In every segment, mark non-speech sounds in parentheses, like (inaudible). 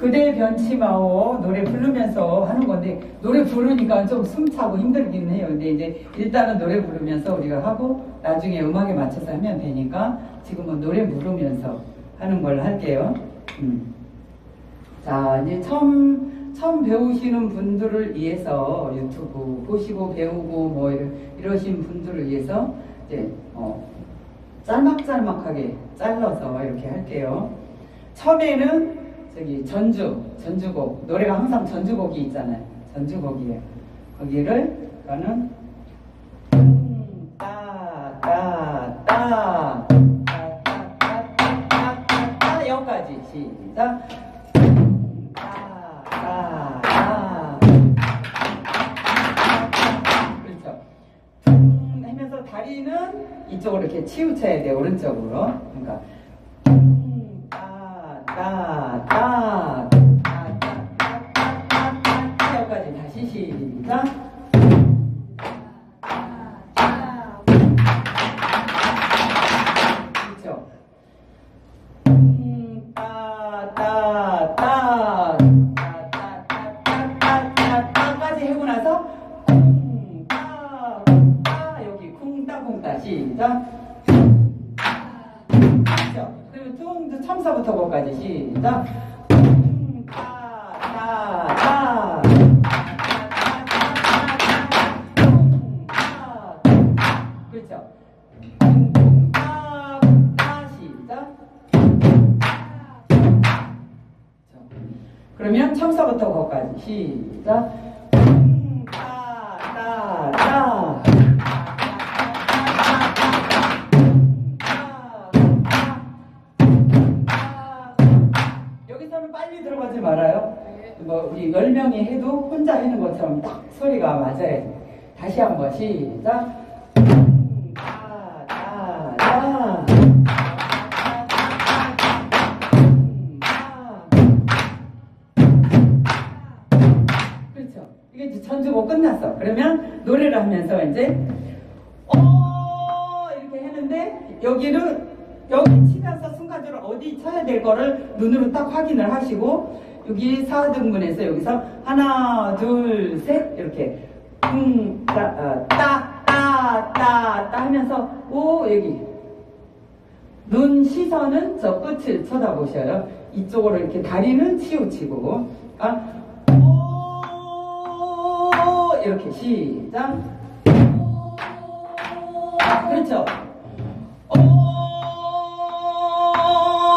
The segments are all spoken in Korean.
그대 변치 마오 노래 부르면서 하는 건데 노래 부르니까 좀 숨차고 힘들긴 해요. 근데 이제 일단은 노래 부르면서 우리가 하고 나중에 음악에 맞춰서 하면 되니까 지금은 노래 부르면서 하는 걸 할게요. 음. 자 이제 처음 처음 배우시는 분들을 위해서 유튜브 보시고 배우고 뭐 이러, 이러신 분들을 위해서 이제 어, 짤막짤막하게 잘라서 이렇게 할게요. 처음에는 저기 전주, 전주곡 노래가 항상 전주곡이 있잖아요. 전주곡이에요. 거기를 저는 따따따 따따따따따 여기까지 시작 따따따 그렇죠. 하면서 다리는 이쪽으로 이렇게 치우쳐야 돼 오른쪽으로. 그러니까. 大 시작. 따. 그렇죠. 따, 시작. 그러면 첨사부터 거기까지 시작. 뭐 우리 열 명이 해도 혼자 하는 것처럼 딱 소리가 맞아야 돼. 다시 한번 시작. 그렇죠. 이게 이제 전주곡 끝났어. 그러면 노래를 하면서 이제 어 이렇게 했는데 여기를 여기 치면서 순간적으로 어디 쳐야 될 거를 눈으로 딱 확인을 하시고 여기 4등분해서 여기서 하나 둘 셋 이렇게 음따따 따 따 하면서 오 여기 눈 시선은 저 끝을 쳐다보셔요. 이쪽으로 이렇게 다리는 치우치고 아, 오 이렇게 시작. 그렇죠. 오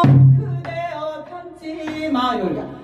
그대여 편지 마요리야.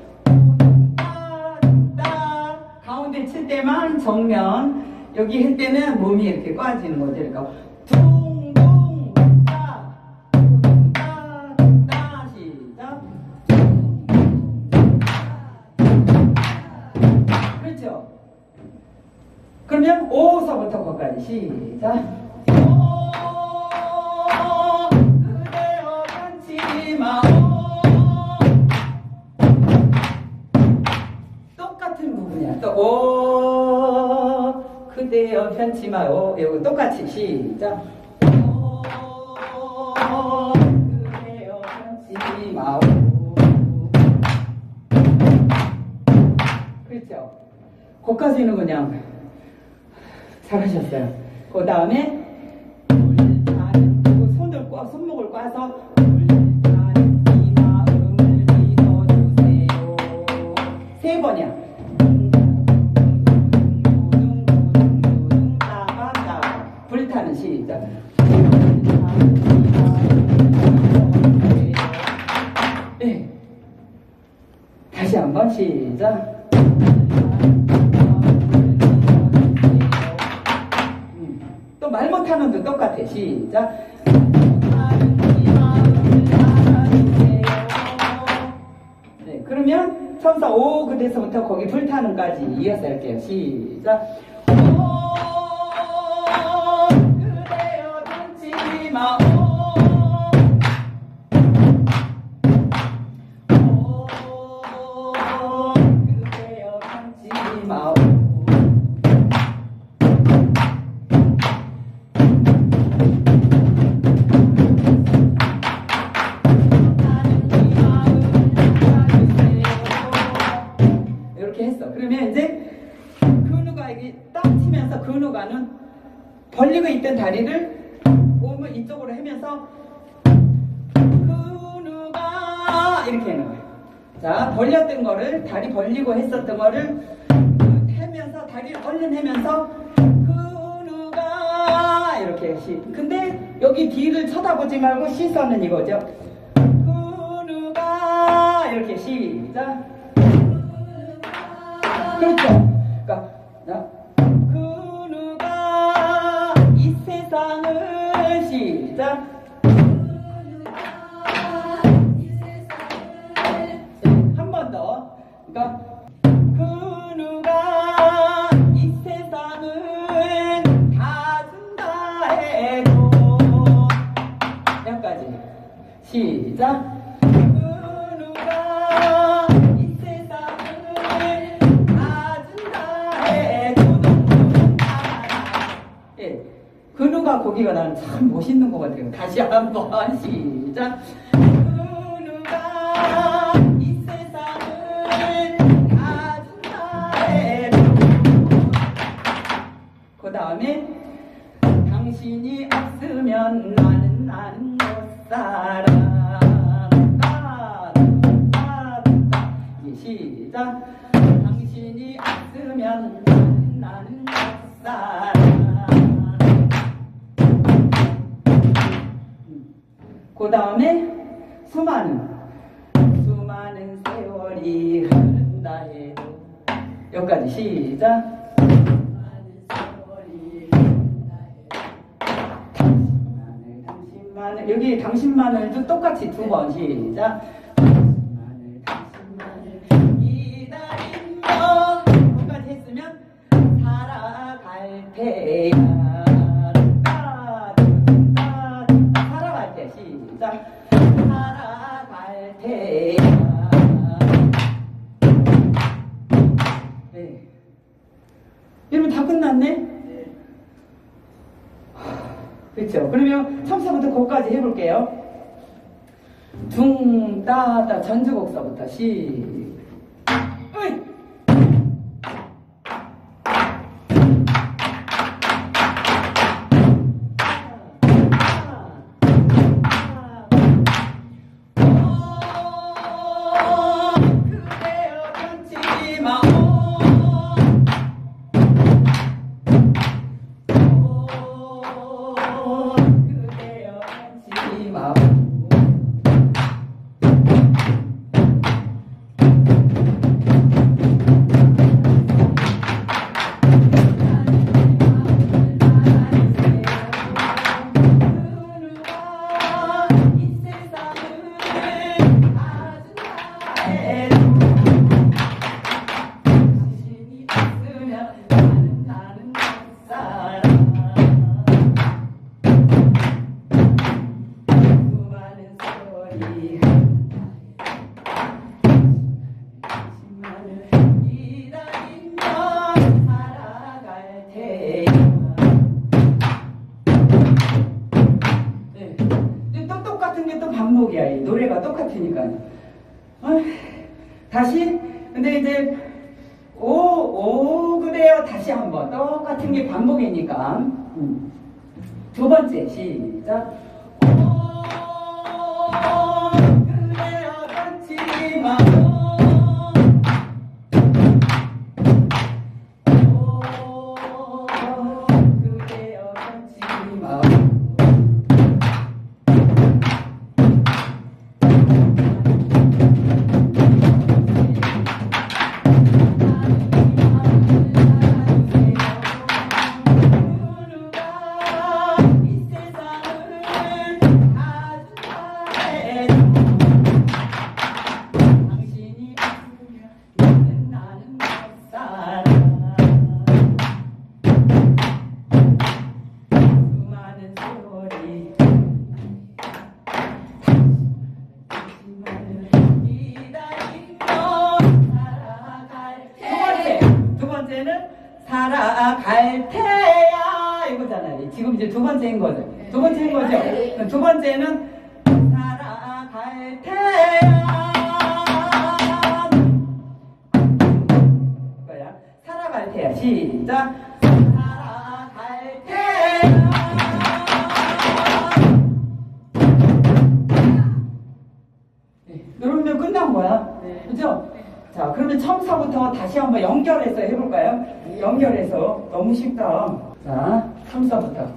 칠 때만 정면 여기 할 때는 몸이 이렇게 꽈지는 거죠 그러니까 그렇죠 그러면 오서부터 거기까지 시작 그대여 편치 마오 이거 똑같이 시작 편치 마오 그렇죠 거기까지는 그냥 잘하셨어요. 그 다음에 손을 꽉 손목을 꽈서. 세 번이야. 시작. 네. 다시 한번 시작. 음. 또말 못하는 도 똑같아. 시작. 처음부터 오 그대서부터 거기 불타는까지 이어서 할게요. 시작. 이렇게 하는 거예요. 자, 벌렸던 거를 다리 벌리고 했었던 거를 하면서 다리를 얼른 하면서 근우가 이렇게 시. 근데 여기 뒤를 쳐다보지 말고 시선은 이거죠. 근우가 이렇게 시작. 그렇죠. 그러니까 자, 그 누가 이 세상을 시작. 근우가 고기가 나는 참 멋있는 것 같아요. 다시 한번 (laughs) 시작. 그 다음에 당신이 없으면 나는 나는 못 살아. 따, 따, 따. 시작. 당신이 없으면 나는 나는 못 살아. 그 다음에 수많은 수많은 세월이 흐른다 해도 여기까지 시작. 당신만을 당신만을 여기 당신만을도 똑같이 두 번 시작. 둥, 따, 따, 전주곡서부터 시. 으 오, 오 그래요. 다시 한번 똑같은 게 반복이니까. 음. 두 번째 시작. 오, 그래요. 던지지 살아갈 테야 이거잖아요. 지금 이제 두 번째인 거죠. 두 번째인 거죠. 그럼 두 번째는 살아갈 테야. 거야. 살아갈 테야. 시작. 살아갈 테야. 네, 이러면 끝난 거야. 네. 그죠? 자, 그러면 처음서부터 다시 한번 연결해서 해볼까요? 연결해서. 너무 쉽다. 자, 처음서부터.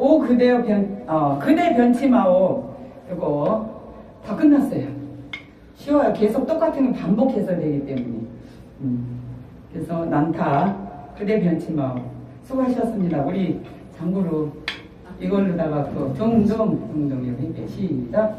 오 그대여 변, 어, 그대 변치 마오 이거 다 끝났어요. 쉬워요. 계속 똑같은 거 반복해서 되기 때문에. 음, 그래서 난타 그대 변치 마오 수고하셨습니다. 우리 장구로 이걸로다가 그 둥둥 둥둥 이렇게 시작.